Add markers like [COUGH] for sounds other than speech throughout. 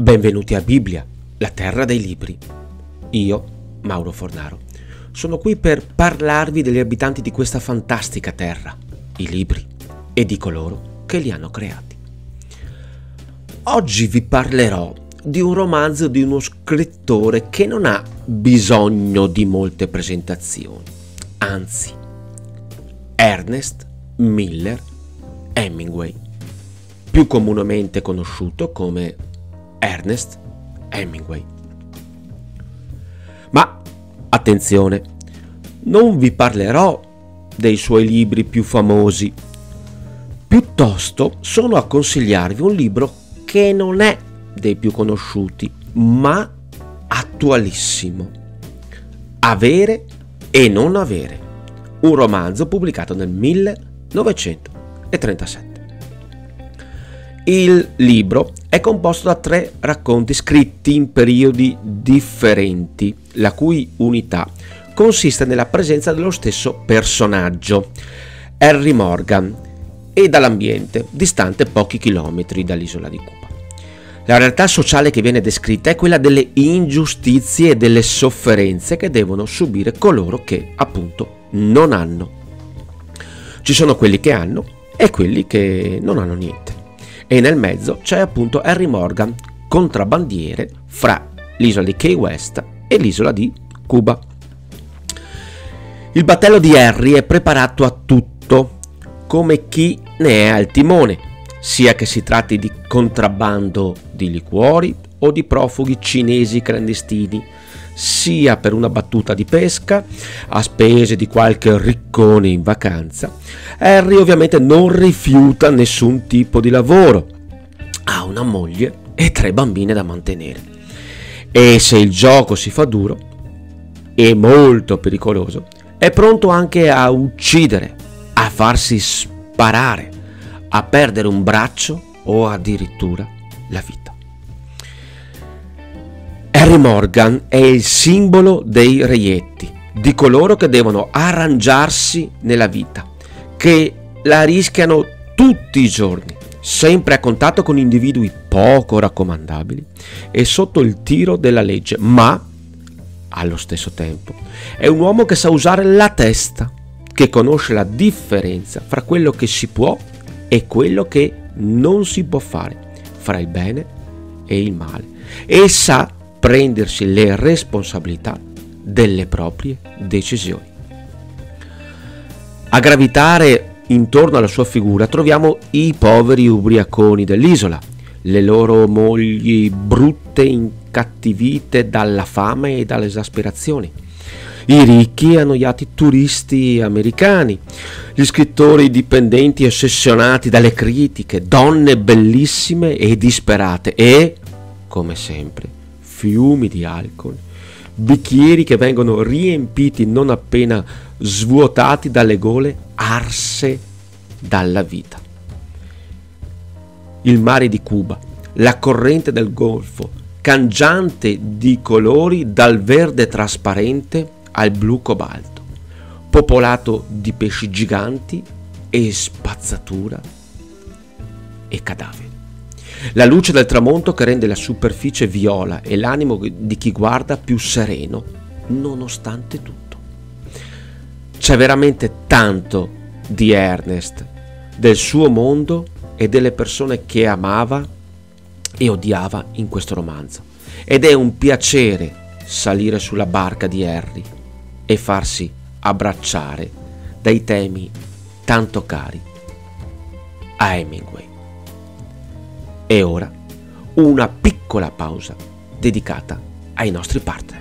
Benvenuti a Bibbia, la terra dei libri. Io, Mauro Fornaro, sono qui per parlarvi degli abitanti di questa fantastica terra, i libri e di coloro che li hanno creati. Oggi vi parlerò di un romanzo di uno scrittore che non ha bisogno di molte presentazioni, anzi, Ernest Miller Hemingway, più comunemente conosciuto come Ernest Hemingway. Ma attenzione, non vi parlerò dei suoi libri più famosi, piuttosto sono a consigliarvi un libro che non è dei più conosciuti, ma attualissimo. Avere e non avere. Un romanzo pubblicato nel 1937. Il libro è composto da tre racconti scritti in periodi differenti, la cui unità consiste nella presenza dello stesso personaggio, Harry Morgan, e dall'ambiente, distante pochi chilometri dall'isola di Cuba. La realtà sociale che viene descritta è quella delle ingiustizie e delle sofferenze che devono subire coloro che, appunto, non hanno. Ci sono quelli che hanno e quelli che non hanno niente e nel mezzo c'è appunto Harry Morgan, contrabbandiere fra l'isola di Key West e l'isola di Cuba. Il battello di Harry è preparato a tutto, come chi ne è al timone, sia che si tratti di contrabbando di liquori o di profughi cinesi clandestini, sia per una battuta di pesca, a spese di qualche riccone in vacanza, Harry ovviamente non rifiuta nessun tipo di lavoro. Ha una moglie e tre bambine da mantenere. E se il gioco si fa duro e molto pericoloso, è pronto anche a uccidere, a farsi sparare, a perdere un braccio o addirittura la vita. Harry Morgan è il simbolo dei reietti, di coloro che devono arrangiarsi nella vita, che la rischiano tutti i giorni, sempre a contatto con individui poco raccomandabili e sotto il tiro della legge, ma allo stesso tempo è un uomo che sa usare la testa, che conosce la differenza fra quello che si può e quello che non si può fare, fra il bene e il male, e sa prendersi le responsabilità delle proprie decisioni. A gravitare intorno alla sua figura troviamo i poveri ubriaconi dell'isola, le loro mogli brutte incattivite dalla fame e dall'esasperazione, i ricchi e annoiati turisti americani, gli scrittori dipendenti ossessionati dalle critiche, donne bellissime e disperate e, come sempre, fiumi di alcol, bicchieri che vengono riempiti non appena svuotati dalle gole arse dalla vita. Il mare di Cuba, la corrente del Golfo, cangiante di colori dal verde trasparente al blu cobalto, popolato di pesci giganti e spazzatura e cadaveri. La luce del tramonto che rende la superficie viola e l'animo di chi guarda più sereno, nonostante tutto. C'è veramente tanto di Ernest, del suo mondo e delle persone che amava e odiava in questo romanzo. Ed è un piacere salire sulla barca di Harry e farsi abbracciare dai temi tanto cari a Hemingway. E ora una piccola pausa dedicata ai nostri partner.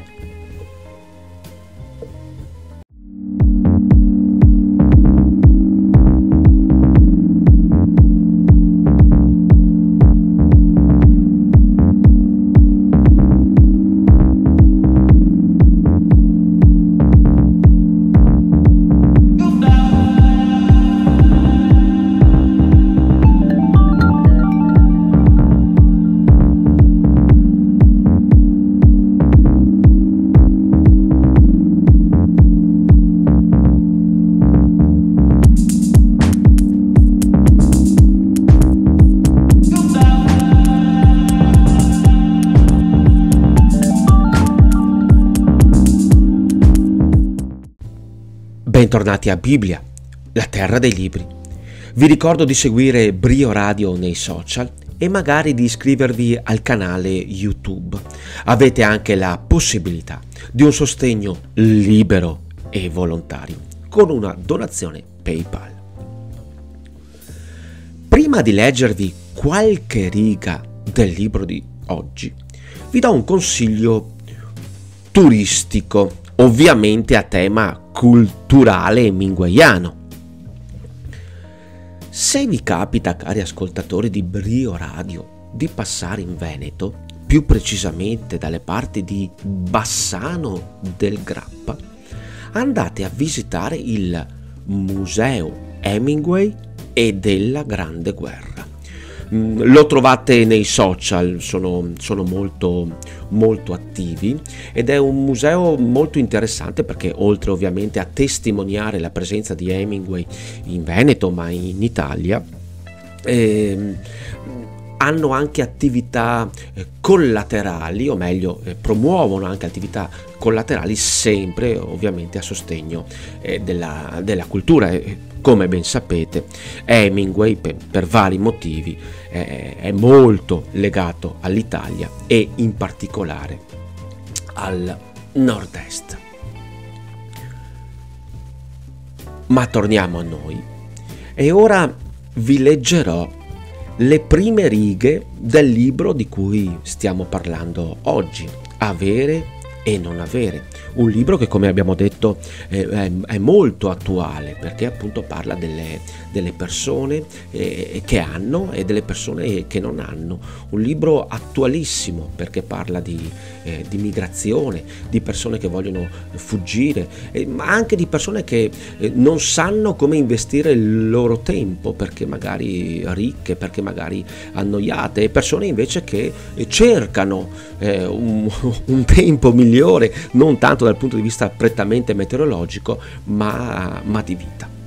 Bentornati a Bibbia, la terra dei libri. Vi ricordo di seguire Brio Radio nei social e magari di iscrivervi al canale YouTube. Avete anche la possibilità di un sostegno libero e volontario con una donazione PayPal. Prima di leggervi qualche riga del libro di oggi, vi do un consiglio turistico, ovviamente a tema culturale minguaiano. Se vi capita, cari ascoltatori di Brio Radio, di passare in Veneto, più precisamente dalle parti di Bassano del Grappa, andate a visitare il Museo Hemingway e della Grande Guerra. Mm, lo trovate nei social, sono, sono molto, molto attivi ed è un museo molto interessante perché oltre ovviamente a testimoniare la presenza di Hemingway in Veneto ma in Italia, eh, hanno anche attività eh, collaterali, o meglio, eh, promuovono anche attività collaterali sempre ovviamente a sostegno eh, della, della, cultura. come ben sapete, Hemingway per, per vari motivi è molto legato all'Italia e in particolare al nord-est. Ma torniamo a noi e ora vi leggerò le prime righe del libro di cui stiamo parlando oggi, Avere e non avere. Un libro che come abbiamo detto è, è, molto attuale perché appunto parla delle, delle persone eh, che hanno e delle persone che non hanno. Un libro attualissimo perché parla di, eh, di migrazione, di persone che vogliono fuggire, eh, ma anche di persone che eh, non sanno come investire il loro tempo perché magari ricche, perché magari annoiate e persone invece che cercano eh, un, [LAUGHS] un tempo migliore, non tanto dal punto di vista prettamente meteorologico, ma, ma di vita.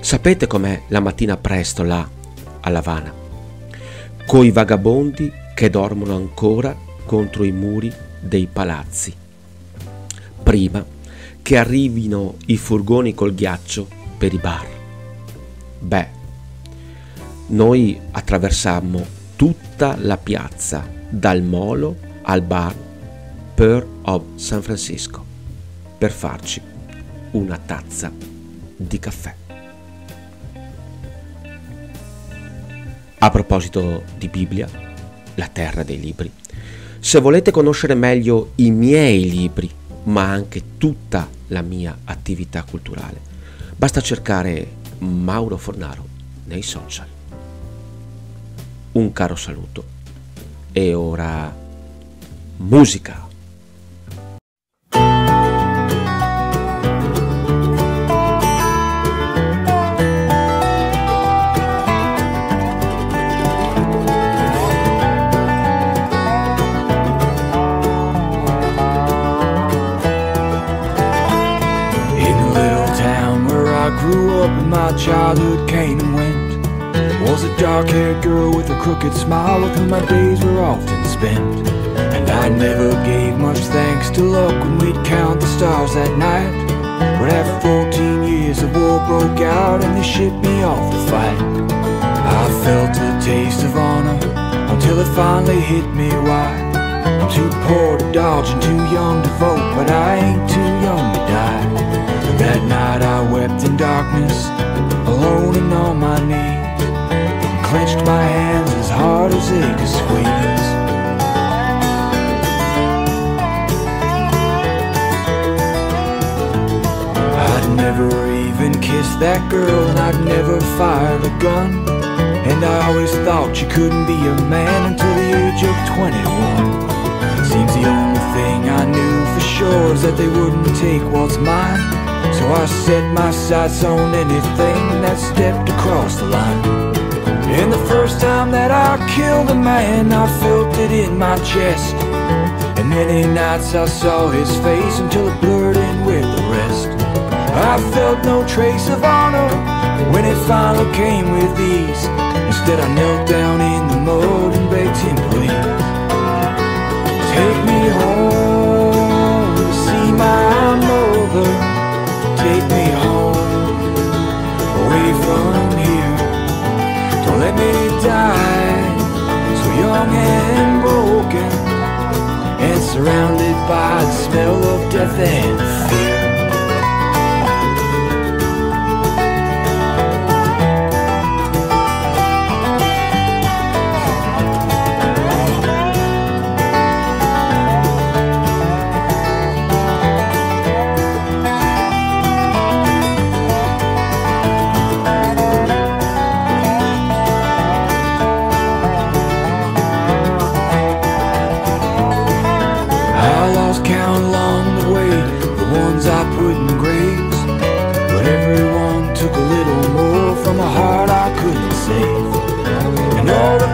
Sapete com'è la mattina presto là a Lavana? Coi vagabondi che dormono ancora contro i muri dei palazzi. Prima che arrivino i furgoni col ghiaccio per i bar. Beh, noi attraversammo tutta la piazza, dal molo al bar Pearl of San Francisco, per farci una tazza di caffè. A proposito di Bibbia, la terra dei libri, se volete conoscere meglio i miei libri, ma anche tutta la mia attività culturale, basta cercare Mauro Fornaro nei social. Un caro saluto e ora musica. My childhood came and went. Was a dark-haired girl with a crooked smile With whom my days were often spent. And I never gave much thanks to luck When we'd count the stars that night. But after 14 years the war broke out And they shipped me off to fight I felt a taste of honor Until it finally hit me why I'm too poor to dodge and too young to vote But I ain't too young to die that night I wept in darkness, alone and on my knees, clenched my hands as hard as they could squeeze. I'd never even kissed that girl, and I'd never fired a gun. And I always thought you couldn't be a man until the age of 21. Seems the only thing I knew for sure is that they wouldn't take what's mine. So I set my sights on anything that stepped across the line. And the first time that I killed a man I felt it in my chest. And many nights I saw his face until it blurred in with the rest. I felt no trace of honor when it finally came with ease. Instead I knelt down in the mud and from here. Don't let me die so young and broken and surrounded by the smell of death and fear.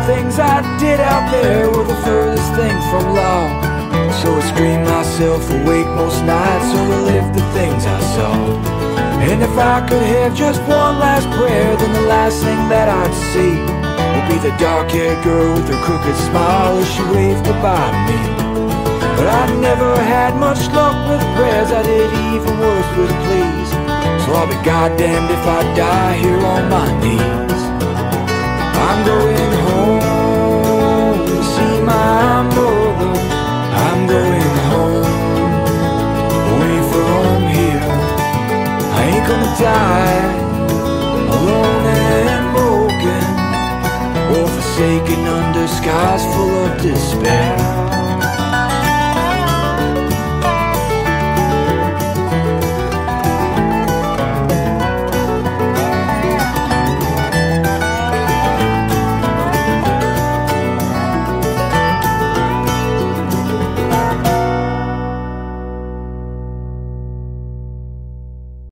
Things I did out there were the furthest thing from law. So I scream myself awake most nights to relive the things I saw. And if I could have just one last prayer, then the last thing that I'd see would be the dark-haired girl with her crooked smile as she waved goodbye to me. But I never had much luck with prayers, I did even worse with pleas. So I'll be goddamned if I die here on my knees. I'm going home to see my mother. I'm going home, away from here. I ain't gonna die alone and broken, or forsaken under skies full of despair.